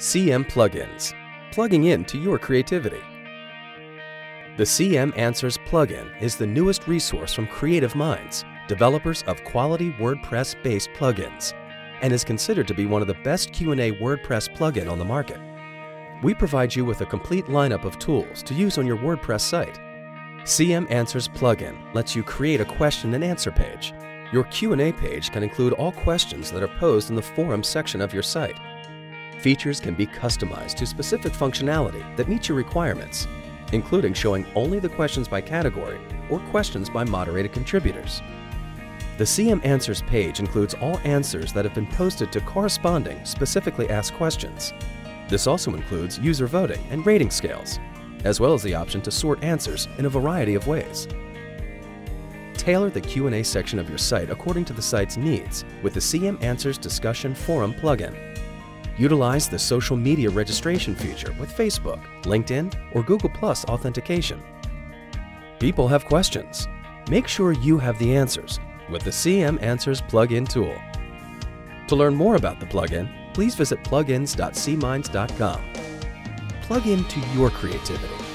CM Plugins, plugging in to your creativity. The CM Answers plugin is the newest resource from Creative Minds, developers of quality WordPress-based plugins, and is considered to be one of the best Q&A WordPress plugin on the market. We provide you with a complete lineup of tools to use on your WordPress site. CM Answers plugin lets you create a question and answer page. Your Q&A page can include all questions that are posed in the forum section of your site. Features can be customized to specific functionality that meets your requirements, including showing only the questions by category or questions by moderated contributors. The CM Answers page includes all answers that have been posted to corresponding, specifically asked questions. This also includes user voting and rating scales, as well as the option to sort answers in a variety of ways. Tailor the Q&A section of your site according to the site's needs with the CM Answers Discussion Forum plugin. Utilize the social media registration feature with Facebook, LinkedIn, or Google Plus authentication. People have questions. Make sure you have the answers with the CM Answers plugin tool. To learn more about the plugin, please visit plugins.cminds.com. Plug into your creativity